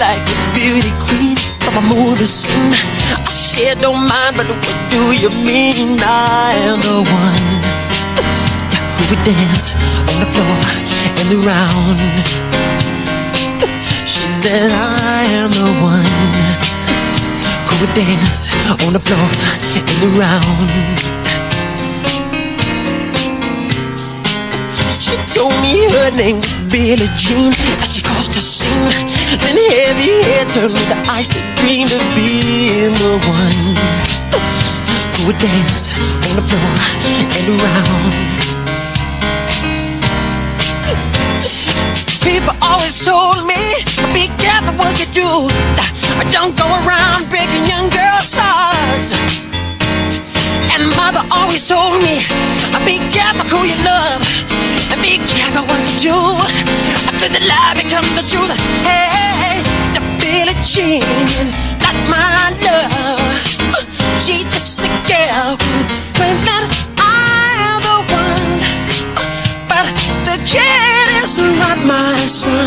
like a beauty queen from a movie scene. I sure don't mind, but what do you mean? I am the one who would dance on the floor and around. She said, I am the one who would dance on the floor and around. She told me her name was Billie Jean and she caused a scene. Then heavy hair turned with the eyes that dreamed of being the one who would dance on the floor and around. People always told me, be careful what you do. Don't go around breaking young girls' hearts. And mother always told me, be careful who you love. And be careful what you do. Could the lie become the truth? Jean is not my love. She's just a girl who claims that I am the one. But the kid is not my son.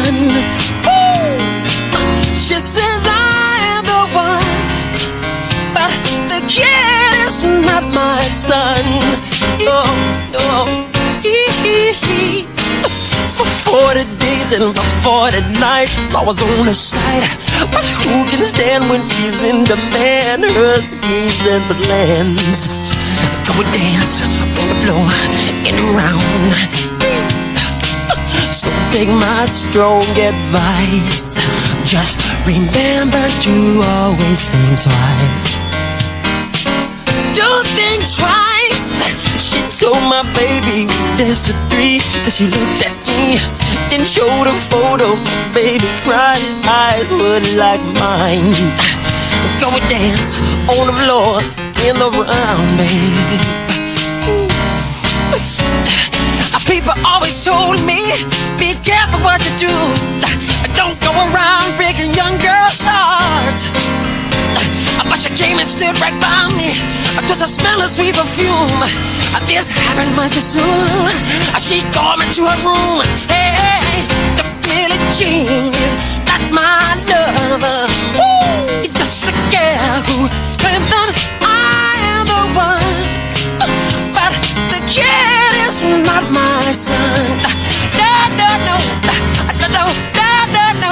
40 days and for 40 nights, I was on the side. But who can stand when she's in demand? Her schemes and plans. Go dance on the floor and around. So take my strong advice. Just remember to always think twice. Do think twice. She told my baby we danced to three. Then she looked at me, then showed a photo. Baby cried, his eyes were like mine. Go and dance on the floor in the round, baby. People always told me, be careful what you do. Don't go around breaking young girls' hearts. But she came and stood right by me. Cause I smell a sweet perfume. This happened much too soon. She called me to her room. Hey, the Billie Jean is not my lover. Ooh, just a girl who claims that I am the one. But the kid is not my son. No, no, no, no, no, no, no, no.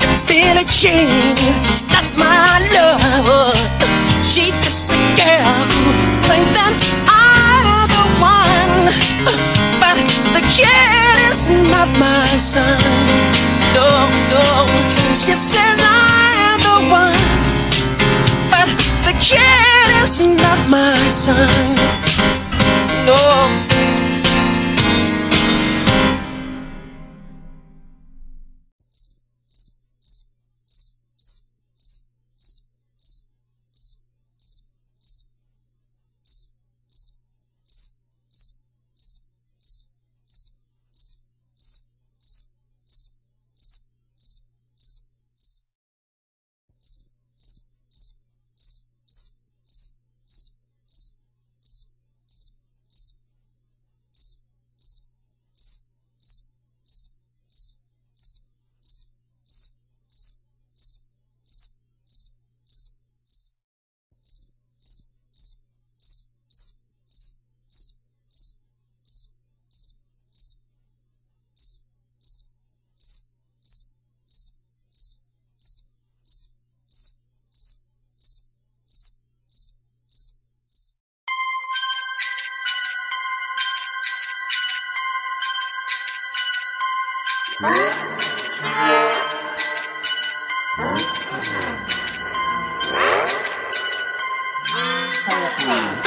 The Billie Jean is not my lover. She just a girl who claims that I'm the one. But the kid is not my son. No, no. She says I'm the one. But the kid is not my son. Thank. Hmm.